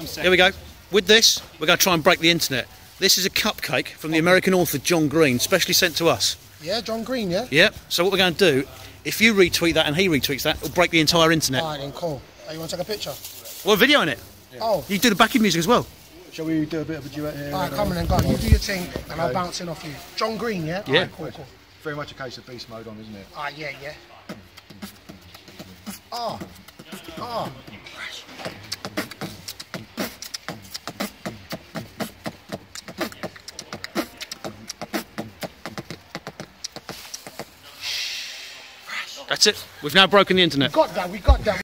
Here we go. With this, we're going to try and break the internet. This is a cupcake from the American author John Green, specially sent to us. Yeah, John Green, yeah? Yep. So what we're going to do, if you retweet that and he retweets that, it'll break the entire internet. Alright then, cool. Oh, you want to take a picture? Well, video in it. Oh, You do the backing music as well. Shall we do a bit of a duet here? alright, and, come on then, go on. You do your thing, and I'll bounce in off you. John Green, yeah? Yeah. Alright, cool, cool. Very much a case of beast mode on, isn't it? Alright, yeah, yeah. Oh, oh. That's it. We've now broken the internet. We Got that, we got that.